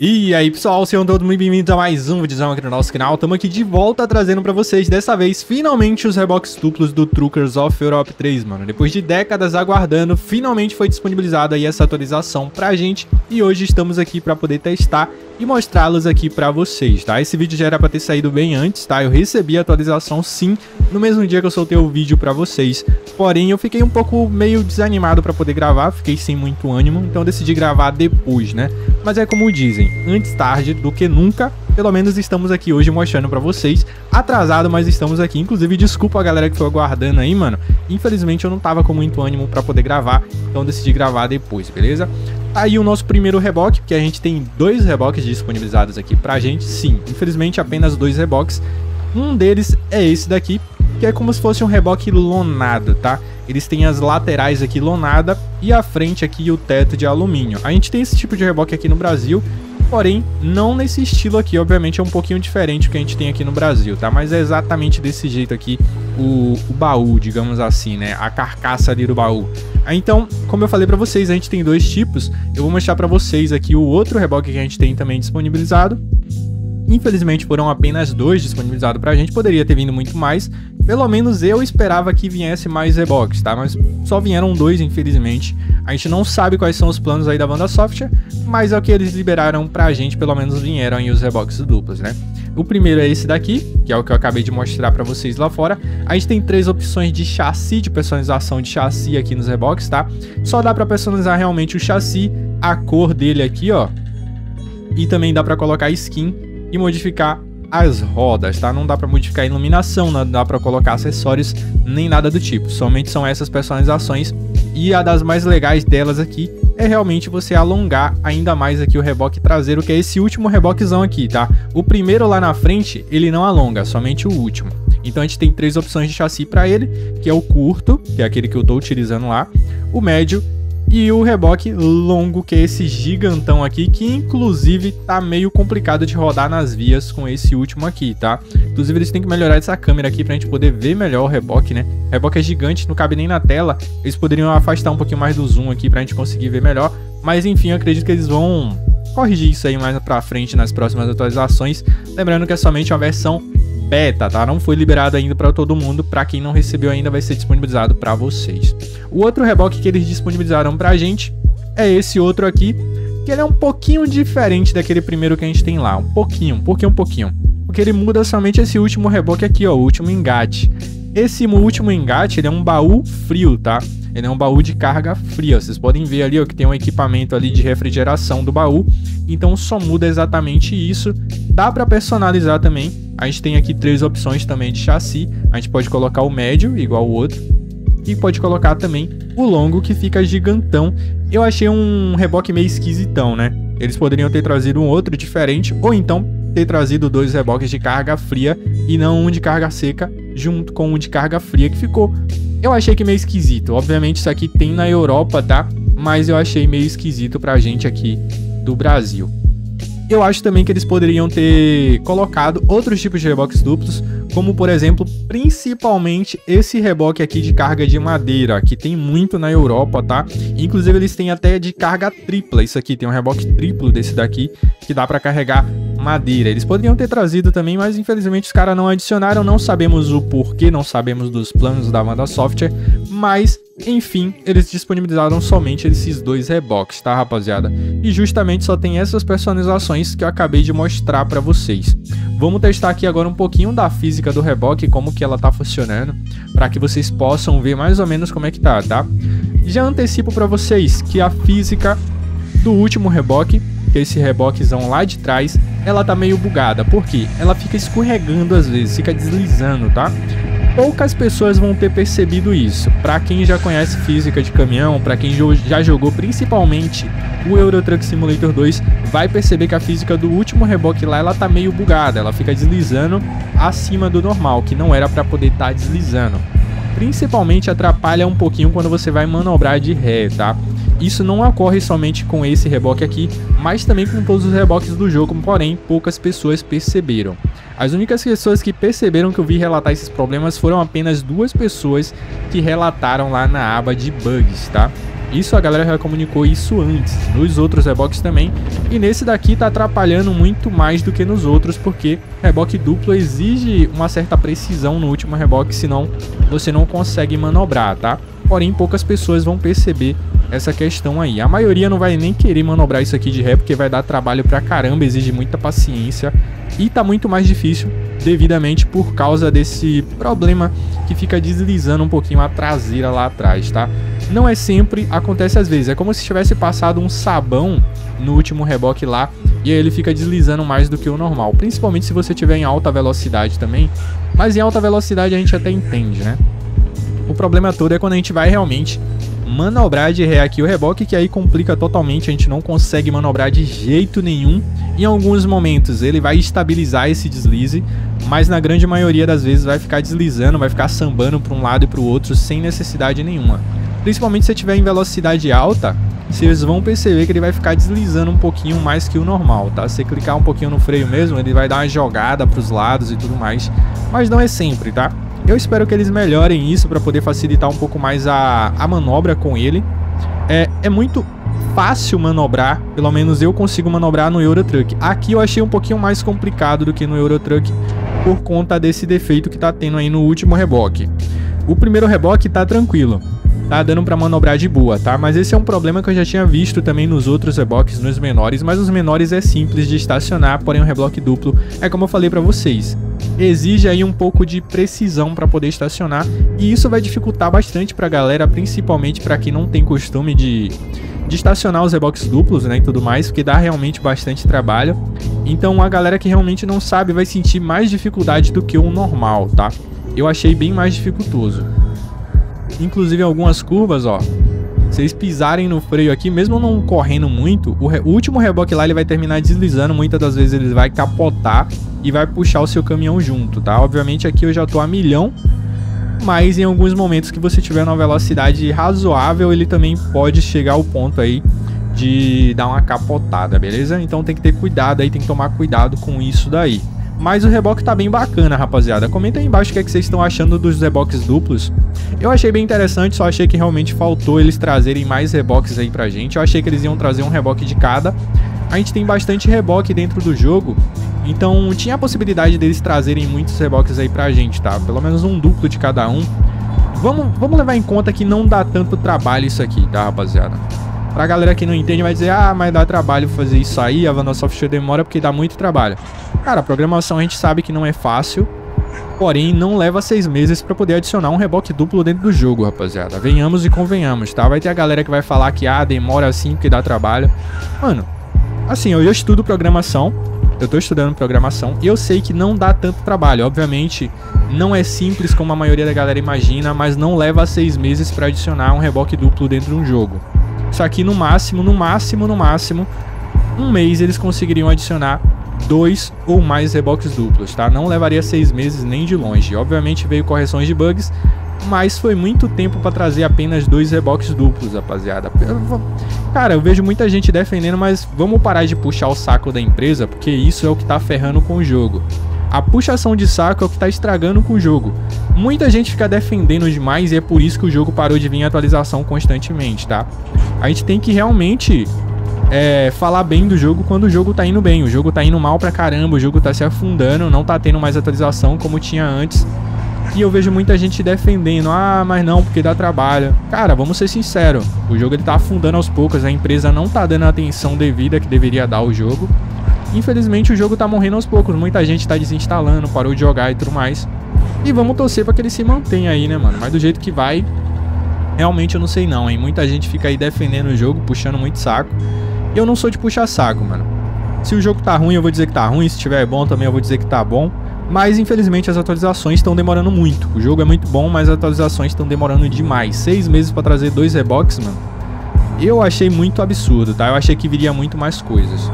E aí pessoal, sejam todos muito bem-vindos a mais um vídeo aqui no nosso canal. Estamos aqui de volta trazendo pra vocês, dessa vez, finalmente os reboques duplos do Truckers of Europe 3, mano. Depois de décadas aguardando, finalmente foi disponibilizada aí essa atualização pra gente. E hoje estamos aqui pra poder testar e mostrá-los aqui pra vocês, tá? Esse vídeo já era pra ter saído bem antes, tá? Eu recebi a atualização sim, no mesmo dia que eu soltei o vídeo pra vocês. Porém, eu fiquei um pouco meio desanimado pra poder gravar, fiquei sem muito ânimo, então decidi gravar depois, né? Mas é como dizem, antes tarde do que nunca, pelo menos estamos aqui hoje mostrando pra vocês. Atrasado, mas estamos aqui. Inclusive, desculpa a galera que foi aguardando aí, mano. Infelizmente, eu não tava com muito ânimo pra poder gravar, então decidi gravar depois, beleza? Aí o nosso primeiro reboque, que a gente tem dois reboques disponibilizados aqui pra gente. Sim, infelizmente apenas dois reboques. Um deles é esse daqui, que é como se fosse um reboque lonado, tá? Eles têm as laterais aqui lonada e a frente aqui o teto de alumínio. A gente tem esse tipo de reboque aqui no Brasil, porém não nesse estilo aqui, obviamente é um pouquinho diferente do que a gente tem aqui no Brasil, tá? Mas é exatamente desse jeito aqui o, o baú, digamos assim, né? A carcaça ali do baú. Então, como eu falei para vocês, a gente tem dois tipos. Eu vou mostrar para vocês aqui o outro reboque que a gente tem também disponibilizado. Infelizmente foram apenas dois disponibilizados pra gente, poderia ter vindo muito mais. Pelo menos eu esperava que viesse mais reboques, tá? Mas só vieram dois, infelizmente. A gente não sabe quais são os planos aí da banda Software, mas é o que eles liberaram pra gente, pelo menos vieram aí os reboques duplos, né? O primeiro é esse daqui, que é o que eu acabei de mostrar para vocês lá fora. A gente tem três opções de chassi, de personalização de chassi aqui nos reboques, tá? Só dá para personalizar realmente o chassi, a cor dele aqui, ó. E também dá para colocar skin e modificar as rodas, tá? Não dá para modificar a iluminação, não dá para colocar acessórios, nem nada do tipo. Somente são essas personalizações e a das mais legais delas aqui é realmente você alongar ainda mais aqui o reboque traseiro, que é esse último reboquezão aqui, tá? O primeiro lá na frente, ele não alonga, somente o último. Então a gente tem três opções de chassi para ele, que é o curto, que é aquele que eu estou utilizando lá, o médio e o reboque longo, que é esse gigantão aqui, que inclusive tá meio complicado de rodar nas vias com esse último aqui, tá? Inclusive eles têm que melhorar essa câmera aqui pra gente poder ver melhor o reboque, né? O reboque é gigante, não cabe nem na tela. Eles poderiam afastar um pouquinho mais do zoom aqui pra gente conseguir ver melhor. Mas enfim, acredito que eles vão corrigir isso aí mais pra frente nas próximas atualizações. Lembrando que é somente uma versão beta, tá? Não foi liberado ainda para todo mundo. Para quem não recebeu ainda, vai ser disponibilizado para vocês. O outro reboque que eles disponibilizaram pra gente é esse outro aqui, que ele é um pouquinho diferente daquele primeiro que a gente tem lá. Um pouquinho, um pouquinho, um pouquinho. Porque ele muda somente esse último reboque aqui, ó, o último engate. Esse último engate, ele é um baú frio, tá? Ele é um baú de carga fria. Vocês podem ver ali ó, que tem um equipamento ali de refrigeração do baú. Então só muda exatamente isso. Dá para personalizar também. A gente tem aqui três opções também de chassi. A gente pode colocar o médio, igual o outro. E pode colocar também o longo, que fica gigantão. Eu achei um reboque meio esquisitão, né? Eles poderiam ter trazido um outro diferente, ou então ter trazido dois reboques de carga fria e não um de carga seca, junto com um de carga fria, que ficou eu achei que meio esquisito. Obviamente isso aqui tem na Europa, tá? Mas eu achei meio esquisito pra gente aqui do Brasil. Eu acho também que eles poderiam ter colocado outros tipos de reboques duplos, como por exemplo, principalmente esse reboque aqui de carga de madeira, que tem muito na Europa, tá? Inclusive eles têm até de carga tripla, isso aqui tem um reboque triplo desse daqui, que dá para carregar madeira. Eles poderiam ter trazido também, mas infelizmente os caras não adicionaram. Não sabemos o porquê, não sabemos dos planos da Wanda Software, mas enfim, eles disponibilizaram somente esses dois reboques, tá, rapaziada? E justamente só tem essas personalizações que eu acabei de mostrar para vocês. Vamos testar aqui agora um pouquinho da física do reboque, como que ela tá funcionando, para que vocês possam ver mais ou menos como é que tá, tá? Já antecipo para vocês que a física do último reboque que esse reboquezão lá de trás, ela tá meio bugada. Por quê? Ela fica escorregando às vezes, fica deslizando, tá? Poucas pessoas vão ter percebido isso. Para quem já conhece física de caminhão, para quem já jogou principalmente o Euro Truck Simulator 2, vai perceber que a física do último reboque lá ela tá meio bugada, ela fica deslizando acima do normal, que não era para poder estar tá deslizando. Principalmente atrapalha um pouquinho quando você vai manobrar de ré, tá? Isso não ocorre somente com esse reboque aqui, mas também com todos os reboques do jogo, porém poucas pessoas perceberam. As únicas pessoas que perceberam que eu vi relatar esses problemas foram apenas duas pessoas que relataram lá na aba de bugs, tá? Isso a galera já comunicou isso antes, nos outros reboques também. E nesse daqui tá atrapalhando muito mais do que nos outros, porque reboque duplo exige uma certa precisão no último reboque, senão você não consegue manobrar, tá? Porém, poucas pessoas vão perceber essa questão aí. A maioria não vai nem querer manobrar isso aqui de ré, porque vai dar trabalho pra caramba, exige muita paciência e tá muito mais difícil devidamente por causa desse problema que fica deslizando um pouquinho a traseira lá atrás, tá? Não é sempre, acontece às vezes. É como se tivesse passado um sabão no último reboque lá e aí ele fica deslizando mais do que o normal, principalmente se você tiver em alta velocidade também. Mas em alta velocidade a gente até entende, né? O problema todo é quando a gente vai realmente manobrar de ré aqui o reboque, que aí complica totalmente, a gente não consegue manobrar de jeito nenhum. Em alguns momentos ele vai estabilizar esse deslize, mas na grande maioria das vezes vai ficar deslizando, vai ficar sambando para um lado e para o outro sem necessidade nenhuma. Principalmente se estiver em velocidade alta, vocês vão perceber que ele vai ficar deslizando um pouquinho mais que o normal, tá? Se você clicar um pouquinho no freio mesmo, ele vai dar uma jogada para os lados e tudo mais, mas não é sempre, tá? Eu espero que eles melhorem isso para poder facilitar um pouco mais a, a manobra com ele. É, é muito fácil manobrar, pelo menos eu consigo manobrar no Eurotruck. Aqui eu achei um pouquinho mais complicado do que no Eurotruck por conta desse defeito que tá tendo aí no último reboque. O primeiro reboque tá tranquilo, tá dando para manobrar de boa, tá? Mas esse é um problema que eu já tinha visto também nos outros reboques, nos menores, mas os menores é simples de estacionar, porém o reboque duplo é como eu falei para vocês exige aí um pouco de precisão para poder estacionar e isso vai dificultar bastante para a galera, principalmente para quem não tem costume de, de estacionar os reboques duplos, né, e tudo mais, porque dá realmente bastante trabalho. Então a galera que realmente não sabe vai sentir mais dificuldade do que o normal, tá? Eu achei bem mais dificultoso. Inclusive algumas curvas, ó, vocês pisarem no freio aqui, mesmo não correndo muito, o, o, último reboque lá ele vai terminar deslizando, muitas das vezes ele vai capotar e vai puxar o seu caminhão junto, tá? Obviamente aqui eu já tô a milhão, mas em alguns momentos que você tiver uma velocidade razoável, ele também pode chegar ao ponto aí de dar uma capotada, beleza? Então tem que ter cuidado aí, tem que tomar cuidado com isso daí. Mas o reboque tá bem bacana, rapaziada. Comenta aí embaixo o que, é que vocês estão achando dos reboques duplos. Eu achei bem interessante, só achei que realmente faltou eles trazerem mais reboques aí pra gente. Eu achei que eles iam trazer um reboque de cada. A gente tem bastante reboque dentro do jogo, então tinha a possibilidade deles trazerem muitos reboques aí pra gente, tá? Pelo menos um duplo de cada um. Vamos, vamos levar em conta que não dá tanto trabalho isso aqui, tá, rapaziada? Pra galera que não entende, vai dizer, ah, mas dá trabalho fazer isso aí, a Vanda Software demora porque dá muito trabalho. Cara, a programação a gente sabe que não é fácil, porém não leva seis meses para poder adicionar um reboque duplo dentro do jogo, rapaziada. Venhamos e convenhamos, tá? Vai ter a galera que vai falar que, ah, demora assim porque dá trabalho. Mano, assim, eu estudo programação, eu tô estudando programação e eu sei que não dá tanto trabalho. Obviamente, não é simples como a maioria da galera imagina, mas não leva seis meses para adicionar um reboque duplo dentro de um jogo. Isso aqui no máximo, no máximo, no máximo, um mês eles conseguiriam adicionar dois ou mais reboques duplos, tá? Não levaria seis meses nem de longe. Obviamente veio correções de bugs, mas foi muito tempo para trazer apenas dois reboques duplos, rapaziada. Cara, eu vejo muita gente defendendo, mas vamos parar de puxar o saco da empresa, porque isso é o que tá ferrando com o jogo. A puxação de saco é o que está estragando com o jogo. Muita gente fica defendendo demais e é por isso que o jogo parou de vir atualização constantemente, tá? A gente tem que realmente é, falar bem do jogo quando o jogo tá indo bem. O jogo tá indo mal pra caramba, o jogo tá se afundando, não tá tendo mais atualização como tinha antes. E eu vejo muita gente defendendo, ah, mas não, porque dá trabalho. Cara, vamos ser sinceros, o jogo ele tá afundando aos poucos, a empresa não tá dando a atenção devida que deveria dar ao jogo. Infelizmente o jogo tá morrendo aos poucos, muita gente tá desinstalando, parou de jogar e tudo mais. E vamos torcer para que ele se mantenha aí, né, mano? Mas do jeito que vai, realmente eu não sei não, hein? Muita gente fica aí defendendo o jogo, puxando muito saco. Eu não sou de puxar saco, mano. Se o jogo tá ruim, eu vou dizer que tá ruim, se tiver bom também eu vou dizer que tá bom. Mas infelizmente as atualizações estão demorando muito. O jogo é muito bom, mas as atualizações estão demorando demais. Seis meses para trazer dois reboques, mano. Eu achei muito absurdo, tá? Eu achei que viria muito mais coisas.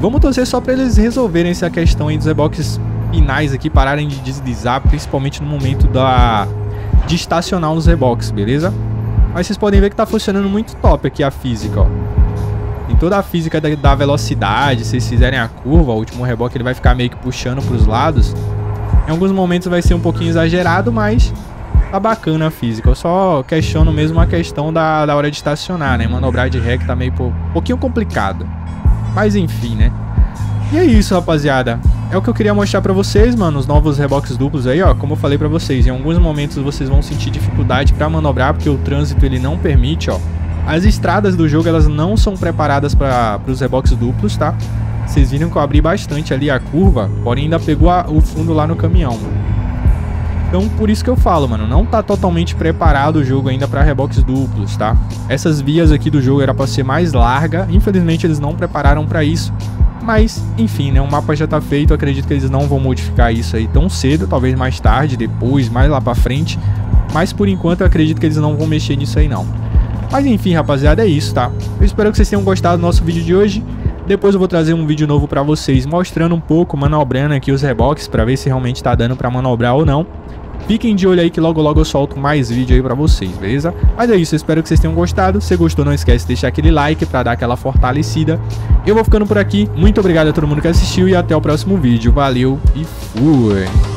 Vamos torcer só para eles resolverem essa questão aí dos reboques finais aqui, pararem de deslizar, principalmente no momento da de estacionar os reboques, beleza? Mas vocês podem ver que tá funcionando muito top aqui a física, ó. Em toda a física da, da velocidade, se vocês fizerem a curva, o último reboque ele vai ficar meio que puxando para os lados. Em alguns momentos vai ser um pouquinho exagerado, mas tá bacana a física. Eu só questiono mesmo a questão da, da hora de estacionar, né? Manobrar de ré que tá meio um pouquinho complicado. Mas enfim, né? E é isso, rapaziada. É o que eu queria mostrar pra vocês, mano, os novos reboques duplos aí, ó. Como eu falei pra vocês, em alguns momentos vocês vão sentir dificuldade pra manobrar, porque o trânsito ele não permite, ó. As estradas do jogo, elas não são preparadas para os reboques duplos, tá? Vocês viram que eu abri bastante ali a curva, porém ainda pegou a, o fundo lá no caminhão. Então, por isso que eu falo, mano, não tá totalmente preparado o jogo ainda para reboques duplos, tá? Essas vias aqui do jogo era para ser mais larga, infelizmente eles não prepararam para isso. Mas, enfim, né, o mapa já tá feito, acredito que eles não vão modificar isso aí tão cedo, talvez mais tarde, depois, mais lá para frente. Mas por enquanto eu acredito que eles não vão mexer nisso aí não. Mas enfim, rapaziada, é isso, tá? Eu espero que vocês tenham gostado do nosso vídeo de hoje. Depois eu vou trazer um vídeo novo pra vocês, mostrando um pouco, manobrando aqui os reboques, pra ver se realmente tá dando pra manobrar ou não. Fiquem de olho aí que logo logo eu solto mais vídeo aí pra vocês, beleza? Mas é isso, eu espero que vocês tenham gostado. Se gostou, não esquece de deixar aquele like pra dar aquela fortalecida. Eu vou ficando por aqui. Muito obrigado a todo mundo que assistiu e até o próximo vídeo. Valeu e fui!